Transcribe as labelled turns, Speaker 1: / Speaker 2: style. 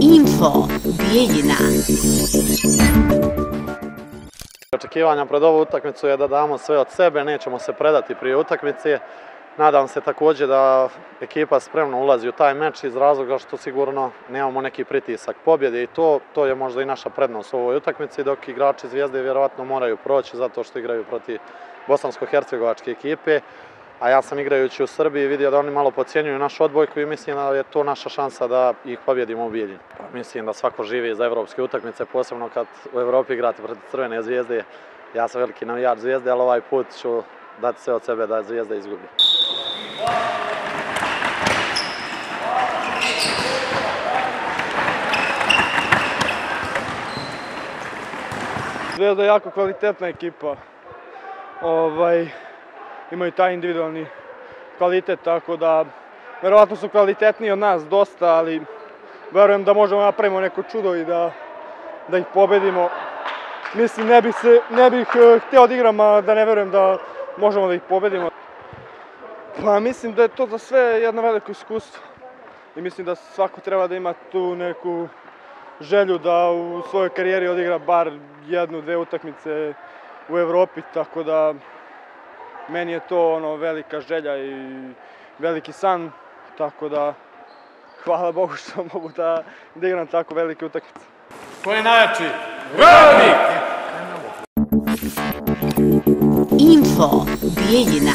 Speaker 1: Info Bijeljina
Speaker 2: Očekivanja pred ovu utakmicu je da damo sve od sebe, nećemo se predati prije utakmice. Nadam se također da ekipa spremno ulazi u taj meč iz razloga što sigurno nemamo neki pritisak pobjede i to, to je možda i naša prednost u ovoj utakmici dok igrači Zvijezde vjerovatno moraju proći zato što igraju protiv bosansko-hercegovačke ekipe. A ja sam igrajući u Srbiji vidio da oni malo podcjenjuju našu odbojku i mislim da je to naša šansa da ih pobjedimo u Bijeljini. Mislim da svako živi za evropske utakmice, posebno kad u Evropi igrate protiv Crvene zvijezde. Ja sam veliki navijač zvijezde, ali ovaj put ću dati sve od sebe da zvijezda izgubi.
Speaker 3: Zvezda je jako kvalitetna ekipa. Ovaj, imaju taj individualni kvalitet, tako da verovatno su kvalitetniji od nas dosta, ali verujem da možemo napravimo neko čudo i da, da ih pobedimo. Mislim, ne bih, se, ne bih eh, htio da igram, a da ne verujem da možemo da ih pobedimo. Pa mislim da je to za sve jedno veliko iskustvo. I mislim da svako treba da ima tu neku želju da u svojoj karijeri odigra bar jednu, dve utakmice u Evropi, tako da meni je to ono velika želja i veliki san, tako da hvala Bogu što mogu da, da igram tako velike utakmice.
Speaker 4: Ko je najjači?
Speaker 1: Info Bijeljina